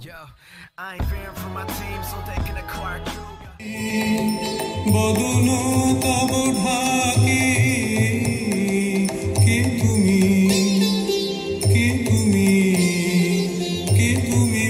Yo, I ain't fearing for my team so they can acquire true. বদন তব ঢাকি কে তুমি কে তুমি কে তুমি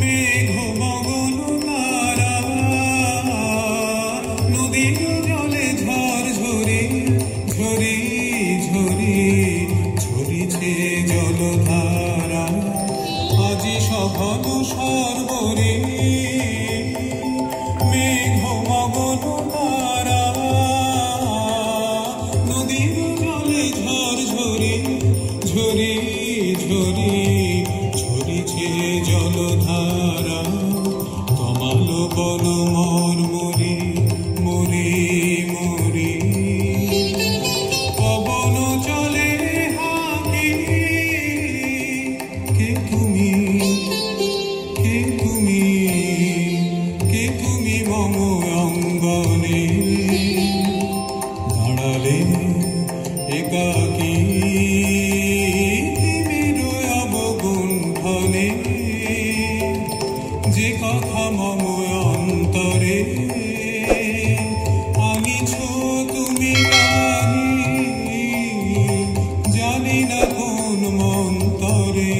মেঘ মগন তারা নদীর জলে ঝড় ঝরি ঝরে ঝরি ঝরিছে জলধারা। আজি সঘন সর্বরে জলধারা, কমাল বন মর মরে পবন চলে হাঁকি তুমি? কে তুমি? কে তুমি মম অঙ্গনে? একাকি যে কথা মম অন্তরে আনিছ তুমি জানি না কোন মন্তরে,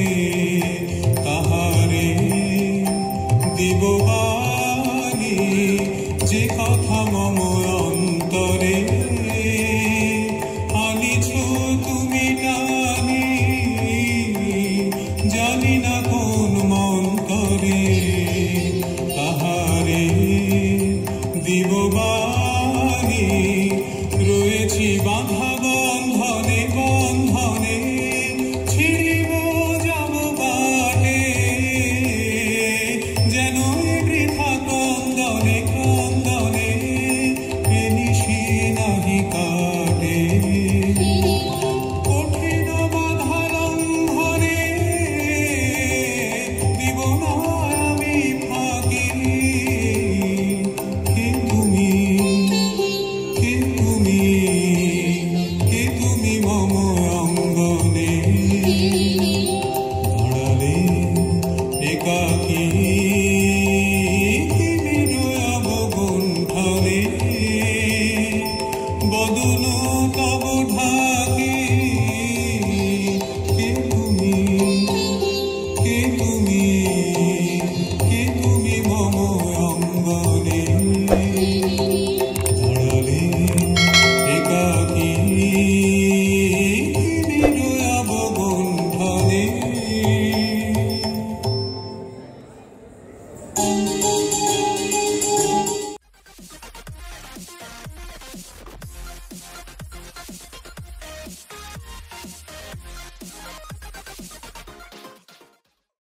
তাহারে দিব যে কথা মম অন্তরে দিববাণী রয়েছি বাধা বদনু তব ঢাকি কে তুমি?